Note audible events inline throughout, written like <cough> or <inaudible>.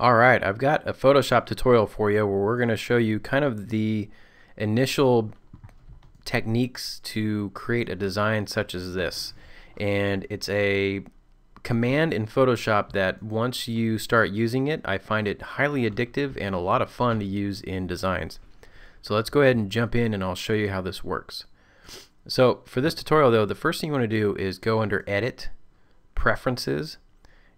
Alright, I've got a Photoshop tutorial for you where we're going to show you kind of the initial techniques to create a design such as this. And it's a command in Photoshop that once you start using it, I find it highly addictive and a lot of fun to use in designs. So let's go ahead and jump in and I'll show you how this works. So for this tutorial though, the first thing you want to do is go under Edit, Preferences,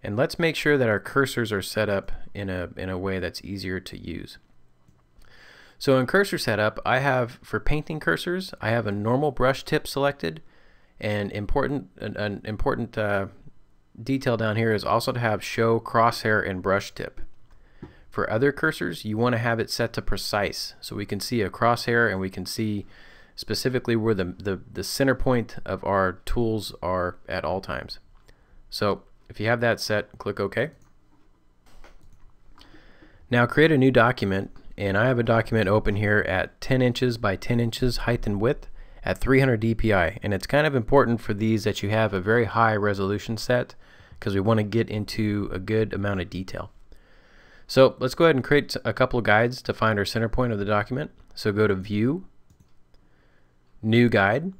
and let's make sure that our cursors are set up in a, in a way that's easier to use. So in cursor setup, I have, for painting cursors, I have a normal brush tip selected, and important, an, an important uh, detail down here is also to have show crosshair and brush tip. For other cursors, you want to have it set to precise, so we can see a crosshair and we can see specifically where the, the, the center point of our tools are at all times. So if you have that set, click OK. Now create a new document, and I have a document open here at 10 inches by 10 inches height and width at 300 dpi and it's kind of important for these that you have a very high resolution set because we want to get into a good amount of detail. So let's go ahead and create a couple of guides to find our center point of the document. So go to View, New Guide,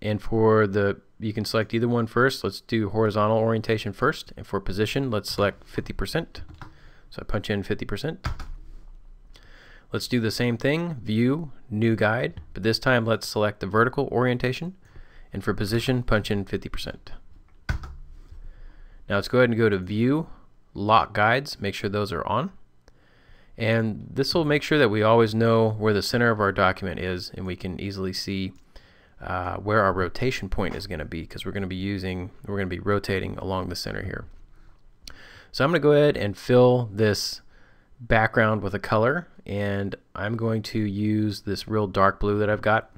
and for the you can select either one first. Let's do horizontal orientation first. And for position, let's select 50%. So I punch in 50%. Let's do the same thing, view, new guide, but this time let's select the vertical orientation. And for position, punch in 50%. Now let's go ahead and go to view, lock guides, make sure those are on. And this will make sure that we always know where the center of our document is and we can easily see uh, where our rotation point is going to be because we're going to be using, we're going to be rotating along the center here. So I'm going to go ahead and fill this background with a color and I'm going to use this real dark blue that I've got.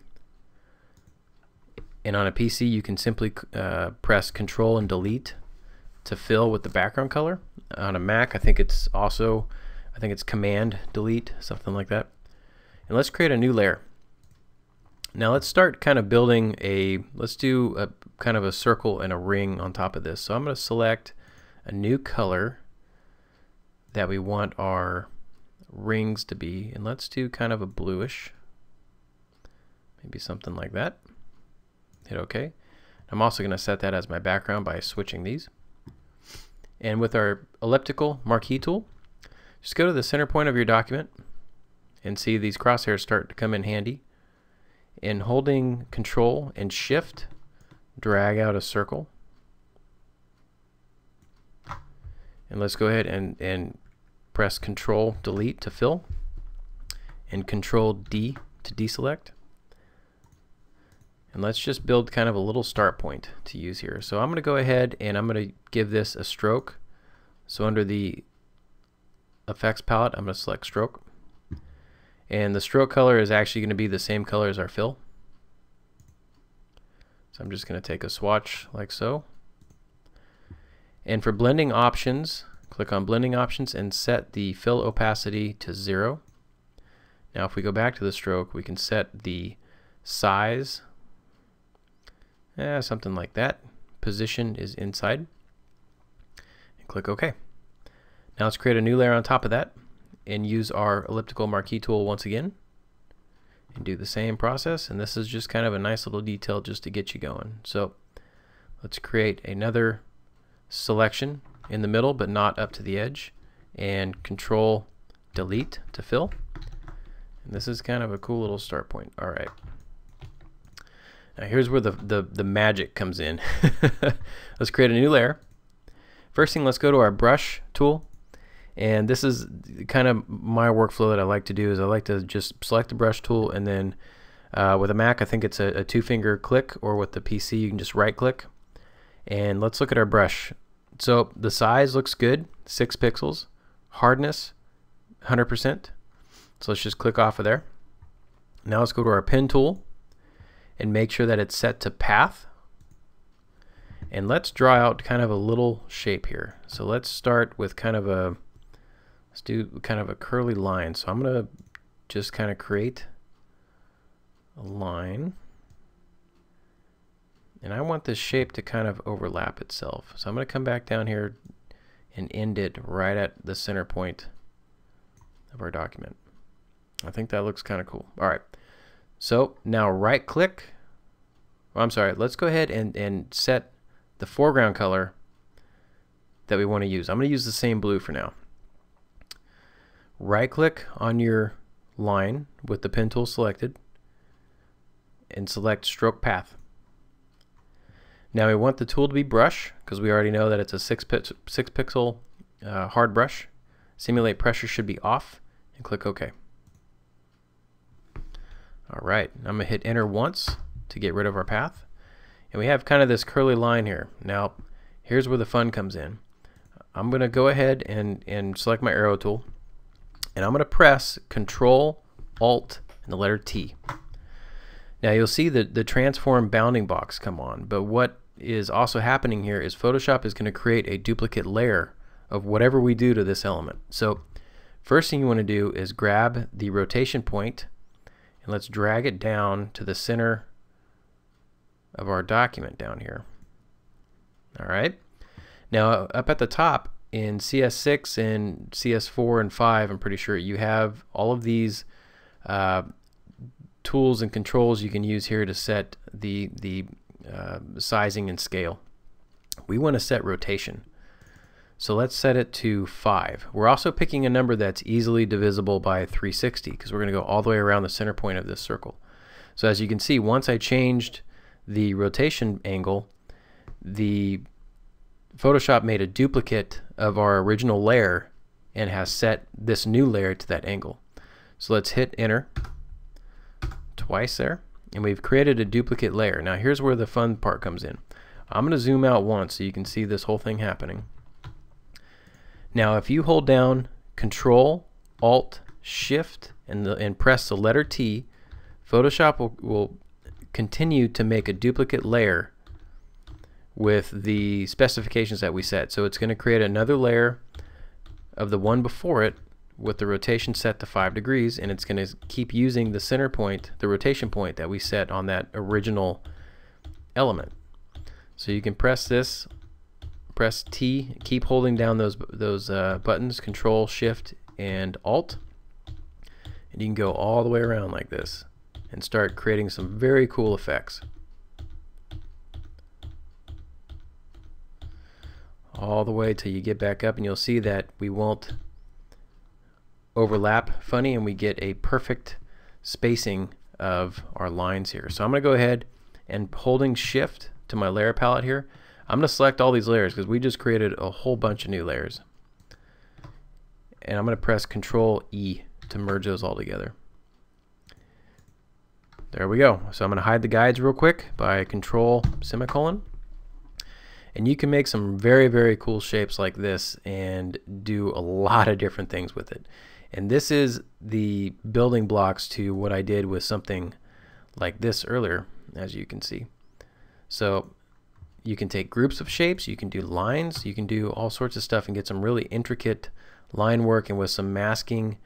And on a PC you can simply uh, press control and delete to fill with the background color. On a Mac I think it's also, I think it's command delete, something like that. And let's create a new layer. Now let's start kind of building a, let's do a kind of a circle and a ring on top of this. So I'm going to select a new color that we want our rings to be. And let's do kind of a bluish. Maybe something like that. Hit OK. I'm also going to set that as my background by switching these. And with our elliptical marquee tool just go to the center point of your document and see these crosshairs start to come in handy and holding control and shift drag out a circle. And let's go ahead and, and press control delete to fill and control D to deselect. And let's just build kind of a little start point to use here. So I'm gonna go ahead and I'm gonna give this a stroke. So under the effects palette I'm gonna select stroke and the stroke color is actually going to be the same color as our fill. So I'm just going to take a swatch like so. And for blending options, click on blending options and set the fill opacity to zero. Now if we go back to the stroke, we can set the size, eh, something like that. Position is inside. And click OK. Now let's create a new layer on top of that and use our elliptical marquee tool once again and do the same process. And this is just kind of a nice little detail just to get you going. So let's create another selection in the middle but not up to the edge and control delete to fill. And this is kind of a cool little start point. Alright now here's where the, the, the magic comes in. <laughs> Let's create a new layer. First thing let's go to our brush tool and this is kind of my workflow that I like to do is I like to just select the brush tool and then uh, with a Mac I think it's a, a two finger click or with the PC you can just right click and let's look at our brush. So the size looks good 6 pixels. Hardness 100% so let's just click off of there. Now let's go to our pen tool and make sure that it's set to path. And let's draw out kind of a little shape here. So let's start with kind of a Let's do kind of a curly line. So I'm going to just kind of create a line. And I want this shape to kind of overlap itself. So I'm going to come back down here, and end it right at the center point of our document. I think that looks kind of cool. All right. So now right click. Oh, I'm sorry. Let's go ahead and, and set the foreground color that we want to use. I'm going to use the same blue for now. Right click on your line with the pen tool selected and select stroke path. Now we want the tool to be brush because we already know that it's a six, pix six pixel uh, hard brush. Simulate pressure should be off and click OK. All right, I'm gonna hit enter once to get rid of our path. And we have kind of this curly line here. Now, here's where the fun comes in. I'm gonna go ahead and, and select my arrow tool and I'm gonna press Control Alt and the letter T. Now you'll see the, the transform bounding box come on, but what is also happening here is Photoshop is going to create a duplicate layer of whatever we do to this element. So first thing you want to do is grab the rotation point and let's drag it down to the center of our document down here. All right. Now up at the top in CS6 and CS4 and 5, I'm pretty sure you have all of these uh, tools and controls you can use here to set the, the uh, sizing and scale. We want to set rotation. So let's set it to 5. We're also picking a number that's easily divisible by 360 because we're going to go all the way around the center point of this circle. So as you can see, once I changed the rotation angle, the Photoshop made a duplicate of our original layer and has set this new layer to that angle. So let's hit enter twice there and we've created a duplicate layer. Now here's where the fun part comes in. I'm going to zoom out once so you can see this whole thing happening. Now if you hold down Control, Alt, Shift, and, the, and press the letter T, Photoshop will, will continue to make a duplicate layer with the specifications that we set. So it's going to create another layer of the one before it with the rotation set to 5 degrees and it's going to keep using the center point, the rotation point that we set on that original element. So you can press this, press T, keep holding down those, those uh, buttons, Control, Shift, and Alt, and you can go all the way around like this and start creating some very cool effects. All the way till you get back up and you'll see that we won't overlap funny and we get a perfect spacing of our lines here. So I'm going to go ahead and holding shift to my layer palette here, I'm going to select all these layers because we just created a whole bunch of new layers. And I'm going to press Control E to merge those all together. There we go. So I'm going to hide the guides real quick by Control semicolon. And you can make some very, very cool shapes like this and do a lot of different things with it. And this is the building blocks to what I did with something like this earlier, as you can see. So you can take groups of shapes, you can do lines, you can do all sorts of stuff and get some really intricate line work and with some masking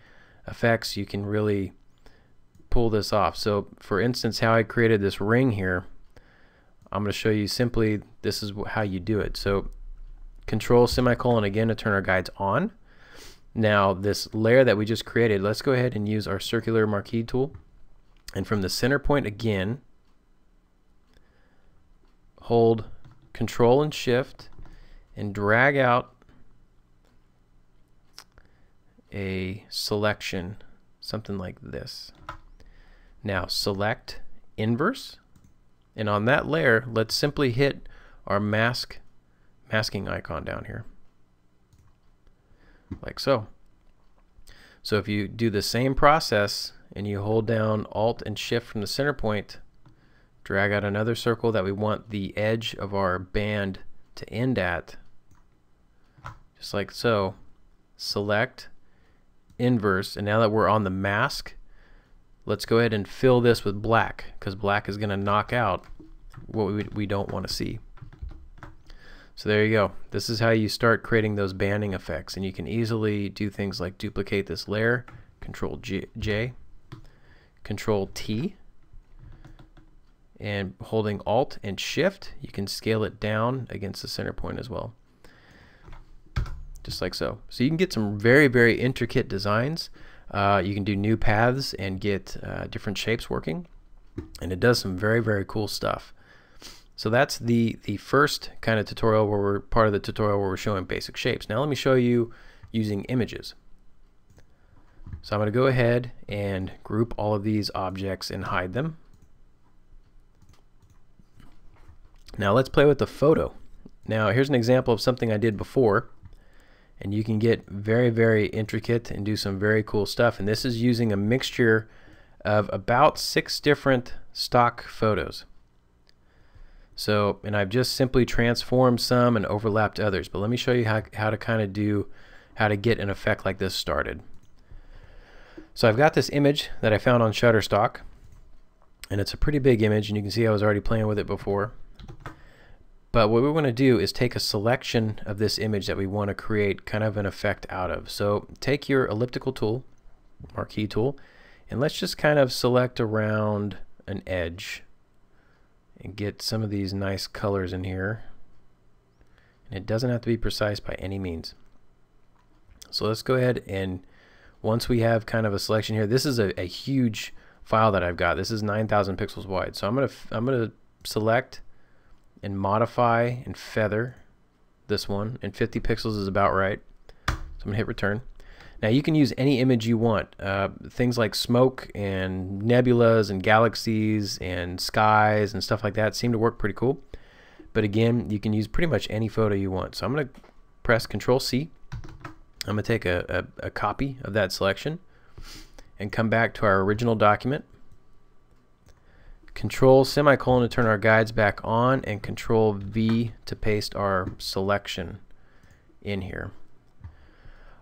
effects you can really pull this off. So for instance how I created this ring here I'm going to show you simply this is how you do it. So control semicolon again to turn our guides on. Now this layer that we just created, let's go ahead and use our circular marquee tool. And from the center point again, hold control and shift and drag out a selection, something like this. Now select inverse and on that layer let's simply hit our mask masking icon down here like so. So if you do the same process and you hold down Alt and Shift from the center point, drag out another circle that we want the edge of our band to end at, just like so, select inverse, and now that we're on the mask, let's go ahead and fill this with black, because black is going to knock out what we, we don't want to see. So there you go. This is how you start creating those banding effects and you can easily do things like duplicate this layer, control J, J control T and holding alt and shift you can scale it down against the center point as well. just like so. So you can get some very, very intricate designs. Uh, you can do new paths and get uh, different shapes working. And it does some very, very cool stuff. So that's the, the first kind of tutorial where we're part of the tutorial where we're showing basic shapes. Now let me show you using images. So I'm going to go ahead and group all of these objects and hide them. Now let's play with the photo. Now here's an example of something I did before and you can get very very intricate and do some very cool stuff and this is using a mixture of about six different stock photos. So, and I've just simply transformed some and overlapped others, but let me show you how, how to kind of do, how to get an effect like this started. So I've got this image that I found on Shutterstock, and it's a pretty big image, and you can see I was already playing with it before. But what we want to do is take a selection of this image that we want to create kind of an effect out of. So take your elliptical tool, marquee tool, and let's just kind of select around an edge and get some of these nice colors in here. And it doesn't have to be precise by any means. So let's go ahead and once we have kind of a selection here, this is a, a huge file that I've got. This is 9,000 pixels wide. So I'm gonna I'm gonna select and modify and feather this one, and 50 pixels is about right. So I'm gonna hit return. Now you can use any image you want. Uh, things like smoke and nebulas and galaxies and skies and stuff like that seem to work pretty cool. But again, you can use pretty much any photo you want. So I'm to press Control C. I'm to take a, a, a copy of that selection and come back to our original document. Control semicolon to turn our guides back on and Control V to paste our selection in here.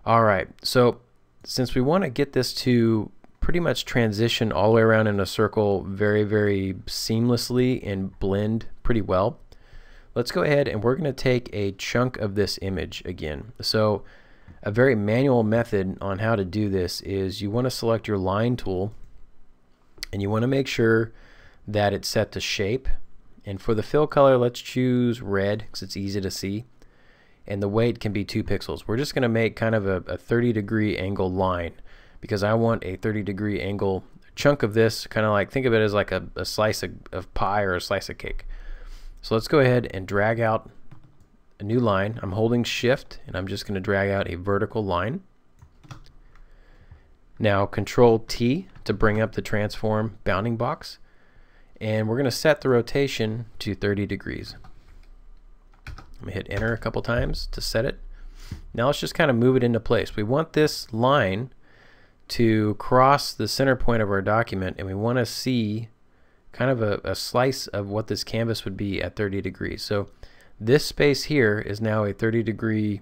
All right, so since we want to get this to pretty much transition all the way around in a circle very, very seamlessly and blend pretty well, let's go ahead and we're going to take a chunk of this image again. So a very manual method on how to do this is you want to select your line tool and you want to make sure that it's set to shape. And for the fill color, let's choose red because it's easy to see and the weight can be 2 pixels. We're just going to make kind of a, a 30 degree angle line because I want a 30 degree angle chunk of this kind of like think of it as like a, a slice of, of, pie or a slice of cake. So let's go ahead and drag out a new line. I'm holding shift and I'm just going to drag out a vertical line. Now control T to bring up the transform bounding box and we're going to set the rotation to 30 degrees. I'm going to hit enter a couple times to set it. Now let's just kind of move it into place. We want this line to cross the center point of our document and we want to see kind of a, a, slice of what this canvas would be at 30 degrees. So this space here is now a 30 degree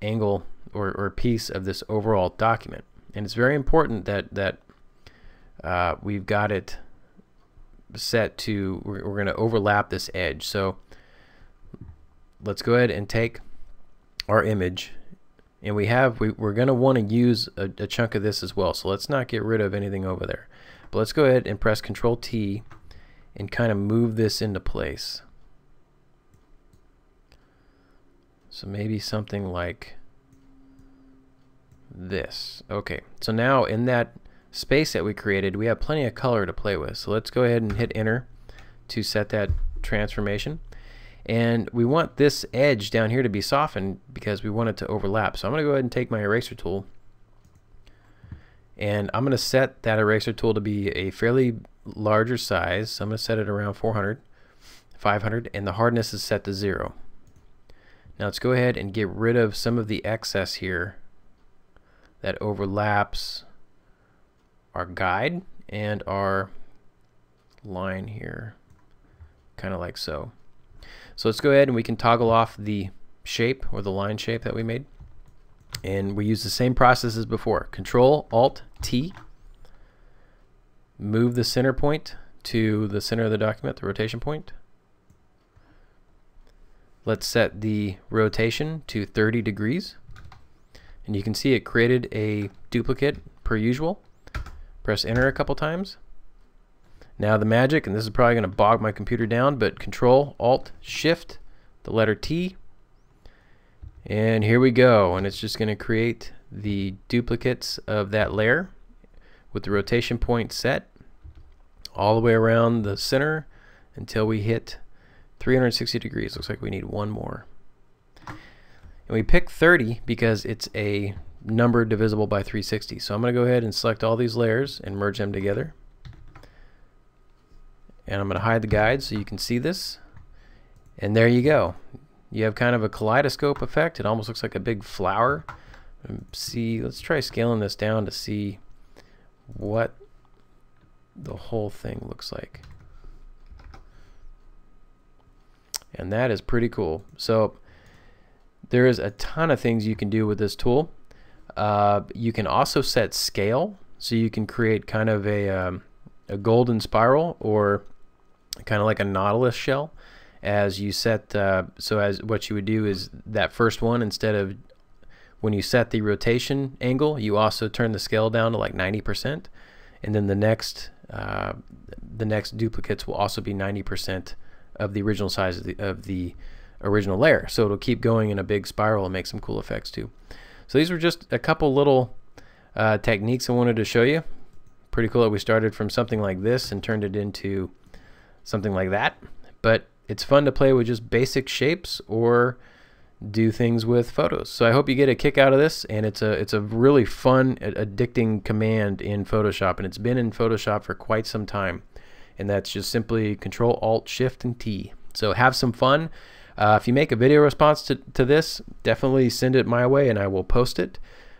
angle or, or piece of this overall document. And it's very important that, that uh, we've got it set to, we're, we're going to overlap this edge. So let's go ahead and take our image. And we have we, we're going to want to use a, a, chunk of this as well. So let's not get rid of anything over there. But let's go ahead and press control T and kind of move this into place. So maybe something like this. Okay so now in that space that we created we have plenty of color to play with so let's go ahead and hit enter to set that transformation and we want this edge down here to be softened because we want it to overlap. So I'm going to go ahead and take my eraser tool and I'm going to set that eraser tool to be a fairly larger size. So I'm going to set it around 400, 500 and the hardness is set to zero. Now let's go ahead and get rid of some of the excess here that overlaps our guide and our line here kind of like so. So let's go ahead and we can toggle off the shape or the line shape that we made. And we use the same process as before. Control Alt T. Move the center point to the center of the document, the rotation point. Let's set the rotation to 30 degrees. And you can see it created a duplicate per usual. Press enter a couple times. Now the magic, and this is probably going to bog my computer down, but Control, Alt, Shift, the letter T, And here we go. And it's just going to create the duplicates of that layer with the rotation point set all the way around the center until we hit 360 degrees. Looks like we need one more. And we pick 30 because it's a number divisible by 360. So I'm going to go ahead and select all these layers and merge them together. And I'm going to hide the guide so you can see this. And there you go. You have kind of a kaleidoscope effect. It almost looks like a big flower. Um, see, let's try scaling this down to see what the whole thing looks like. And that is pretty cool. So there is a ton of things you can do with this tool. Uh, you can also set scale. So you can create kind of a, um, a golden spiral or kind of like a nautilus shell as you set uh, so as what you would do is that first one instead of when you set the rotation angle you also turn the scale down to like 90% and then the next uh, the next duplicates will also be 90% of the original size of the, of the original layer. So it'll keep going in a big spiral and make some cool effects too so these were just a couple little uh, techniques I wanted to show you pretty cool that we started from something like this and turned it into something like that but it's fun to play with just basic shapes or do things with photos. So I hope you get a kick out of this and it's a it's a really fun addicting command in Photoshop and it's been in Photoshop for quite some time. And that's just simply control alt shift and T. So have some fun. Uh, if you make a video response to, to this, definitely send it my way and I will post it.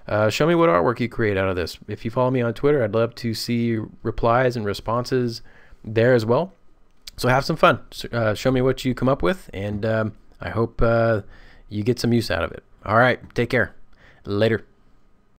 Uh, show me what artwork you create out of this. If you follow me on Twitter, I'd love to see replies and responses there as well. So have some fun. Uh, show me what you come up with, and um, I hope uh, you get some use out of it. All right, take care. Later.